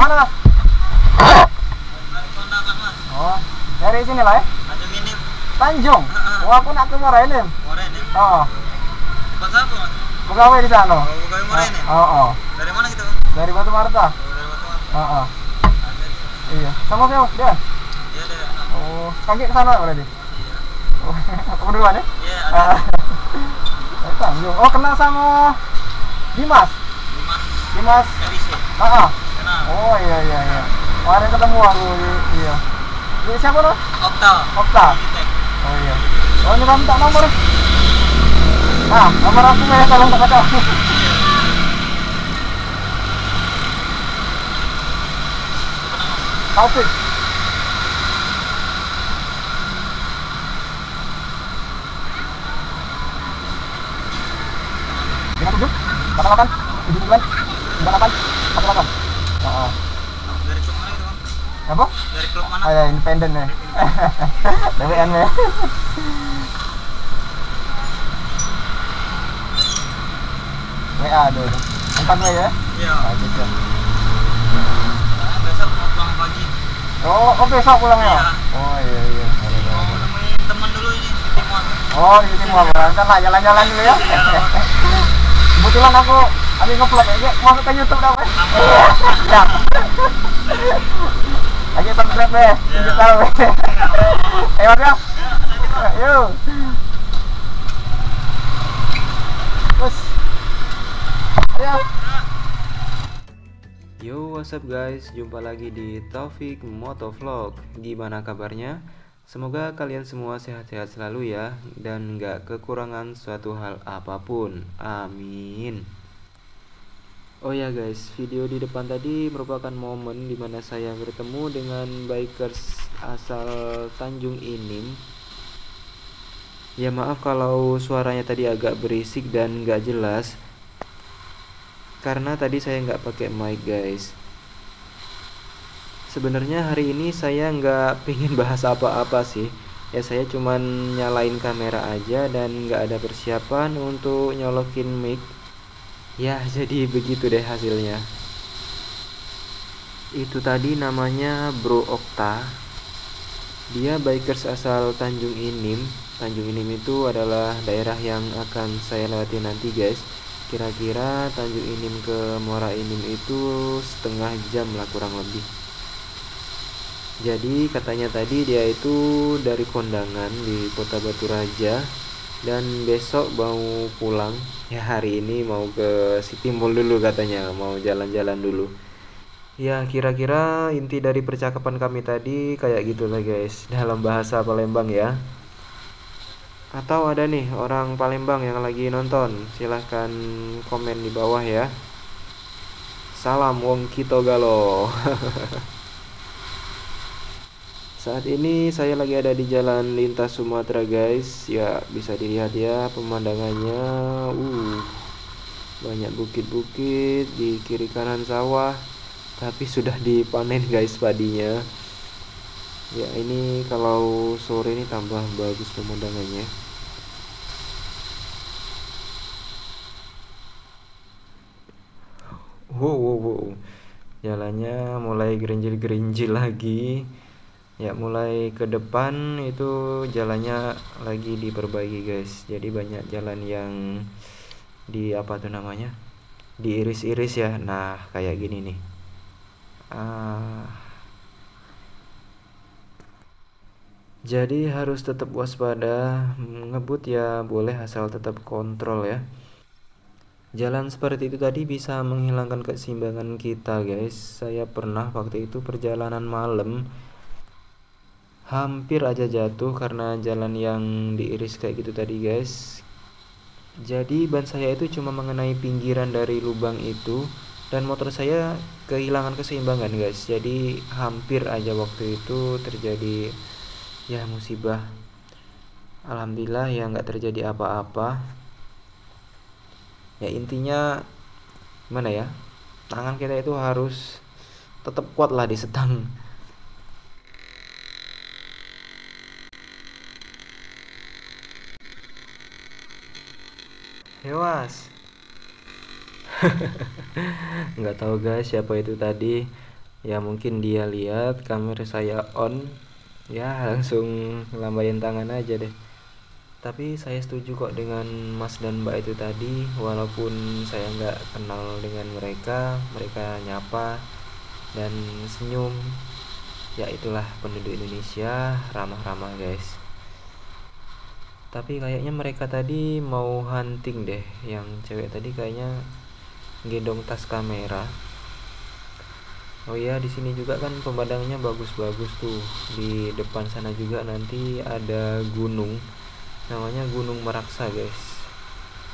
Mana? Dari kondakan mas. Oh, dari sini lah ya. Ada minim. Tanjung. Oh, aku nak ke Muara ini. Moren ya. Oh, Buat siapa mas? pegawai di sana. Oh, bukan Moren ya. Oh, oh. Dari mana gitu? Dari Batu Marta. Oh, dari Batu Mas. Oh, oh. Iya. Sama siapa? Dia. Iya ada. Oh, kaki ke sana berarti. Iya. Oh, aku duluan ya. Iya. Ah. Tanjung. Oh, kenal sama Dimas. Dimas Dimas. Ah, ah. Oh, iya iya iya. Kemarin ketemu aku iya. Di siapa lo? Okta. Okta. Oh iya. Oh, ini minta nomor. Ah, nomor aku ya kalau nggak ada. Taufik. Lima tujuh, delapan delapan, tujuh sembilan, sembilan delapan, satu delapan. Oh, Dari klub mana gitu bang? Apa? Dari klub mana? Oh ya, independen ya. DWN ya. WA dulu. Empat W ya? Iya. Ya. Saya besok mau pulang pagi. Oh, oh besok pulang ya? Iya. Oh iya iya. Mau nemuin teman dulu ini di Timur. Oh, di sini mau berangkat lah jalan-jalan dulu ya. Iya. Kebetulan aku ada ngevlog ya, masuk ke YouTube dah, Pak. Ya. Lagi subscribe deh, tunjuk tahu. Ayo, Mas ya. Yuk. Terus. Ayo. Yo, what's up guys? Jumpa lagi di Taufik Motovlog. Gimana kabarnya? Semoga kalian semua sehat-sehat selalu ya dan nggak kekurangan suatu hal apa pun. Amin. Oh ya guys, video di depan tadi merupakan momen di mana saya bertemu dengan bikers asal Tanjung Inim. Ya maaf kalau suaranya tadi agak berisik dan nggak jelas. Karena tadi saya nggak pakai mic guys. Sebenarnya hari ini saya nggak pingin bahas apa-apa sih. Ya saya cuman nyalain kamera aja dan nggak ada persiapan untuk nyolokin mic ya jadi begitu deh hasilnya. Itu tadi namanya Bro Okta. Dia bikers asal Tanjung Inim. Tanjung Inim itu adalah daerah yang akan saya lewati nanti guys. Kira-kira Tanjung Inim ke Muara Inim itu setengah jam lah kurang lebih. Jadi katanya tadi dia itu dari kondangan di kota Batu Raja dan besok mau pulang. Ya hari ini mau ke City Mall dulu katanya mau jalan-jalan dulu. Ya kira-kira inti dari percakapan kami tadi kayak gitulah guys. Dalam bahasa Palembang ya. Atau ada nih orang Palembang yang lagi nonton silahkan komen di bawah ya. Salam wong kito galo saat ini saya lagi ada di jalan lintas Sumatera guys. Ya bisa dilihat ya pemandangannya. Uh banyak bukit-bukit di kiri kanan sawah tapi sudah dipanen guys padinya. Ya ini kalau sore ini tambah bagus pemandangannya. Wow wow wow. Jalannya mulai gerinjil-gerinjil lagi ya mulai ke depan itu jalannya lagi diperbaiki guys jadi banyak jalan yang di apa tuh namanya diiris-iris ya nah kayak gini nih ah Jadi harus tetap waspada, ngebut ya boleh asal tetap kontrol ya. Jalan seperti itu tadi bisa menghilangkan keseimbangan kita guys. Saya pernah waktu itu perjalanan malam hampir aja jatuh karena jalan yang diiris kayak gitu tadi guys. Jadi ban saya itu cuma mengenai pinggiran dari lubang itu dan motor saya kehilangan keseimbangan guys. Jadi hampir aja waktu itu terjadi ya musibah alhamdulillah ya nggak terjadi apa-apa ya intinya gimana ya tangan kita itu harus tetap kuat lah di setang hewas. Nggak tahu guys siapa itu tadi. Ya mungkin dia lihat kamera saya on. Ya langsung lambain tangan aja deh. Tapi saya setuju kok dengan mas dan mbak itu tadi. Walaupun saya nggak kenal dengan mereka mereka nyapa dan senyum. Ya itulah penduduk Indonesia ramah-ramah guys tapi kayaknya mereka tadi mau hunting deh. Yang cewek tadi kayaknya gendong tas kamera. Oh iya di sini juga kan pemandangannya bagus-bagus tuh. Di depan sana juga nanti ada gunung. Namanya Gunung Meraksa guys.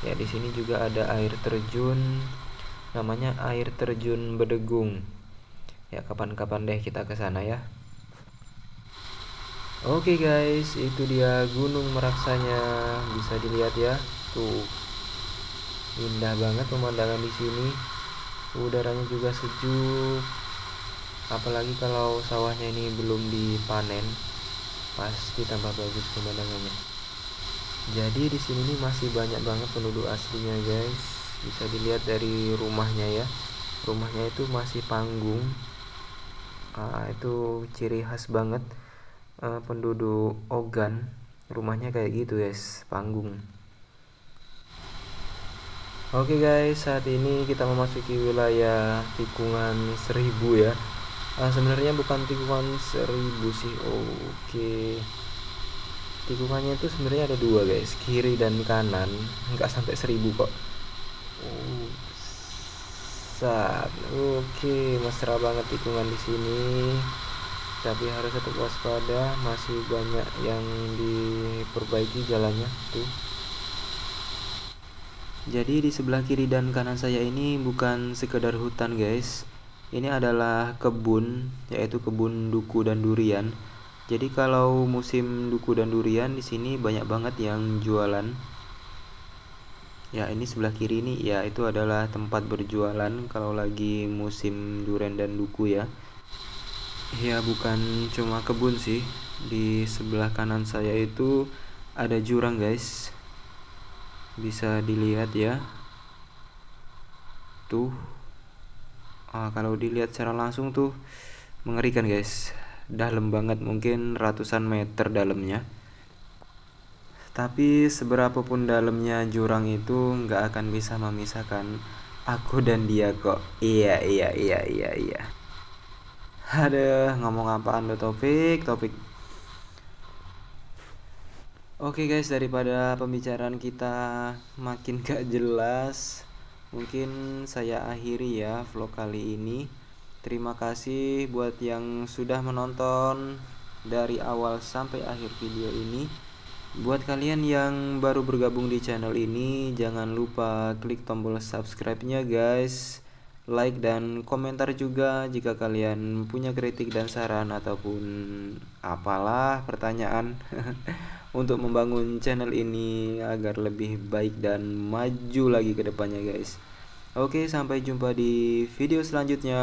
Ya di sini juga ada air terjun. Namanya air terjun Bedegung. Ya kapan-kapan deh kita ke sana ya Oke guys, itu dia gunung meraksanya. Bisa dilihat ya. Tuh. Indah banget pemandangan di sini. Udaranya juga sejuk. Apalagi kalau sawahnya ini belum dipanen, pasti tambah bagus pemandangannya jadi di sini nih masih banyak banget penduduk aslinya guys bisa dilihat dari rumahnya ya rumahnya itu masih panggung uh, itu ciri khas banget uh, penduduk Ogan rumahnya kayak gitu guys panggung Oke okay guys, saat ini kita memasuki wilayah tikungan seribu ya. Uh, sebenarnya bukan tikungan seribu sih. Oke. Okay tikungannya itu sebenarnya ada dua guys kiri dan kanan nggak sampai seribu kok oh, oke mesra banget tikungan di sini tapi harus tetap waspada masih banyak yang diperbaiki jalannya tuh jadi di sebelah kiri dan kanan saya ini bukan sekedar hutan guys ini adalah kebun yaitu kebun duku dan durian jadi kalau musim duku dan durian di sini banyak banget yang jualan. Ya, ini sebelah kiri ini ya itu adalah tempat berjualan kalau lagi musim durian dan duku ya. Ya, bukan cuma kebun sih. Di sebelah kanan saya itu ada jurang, guys. Bisa dilihat ya. Tuh. Ah, kalau dilihat secara langsung tuh mengerikan, guys dalam banget mungkin ratusan meter dalamnya tapi seberapa pun dalamnya jurang itu nggak akan bisa memisahkan aku dan dia kok iya iya iya iya iya ada ngomong apaan lo topik topik Oke guys daripada pembicaraan kita makin gak jelas Mungkin saya akhiri ya vlog kali ini Terima kasih buat yang sudah menonton dari awal sampai akhir video ini. Buat kalian yang baru bergabung di channel ini, jangan lupa klik tombol subscribe-nya guys. Like dan komentar juga jika kalian punya kritik dan saran ataupun apalah pertanyaan untuk membangun channel ini agar lebih baik dan maju lagi ke depannya guys. Oke, sampai jumpa di video selanjutnya.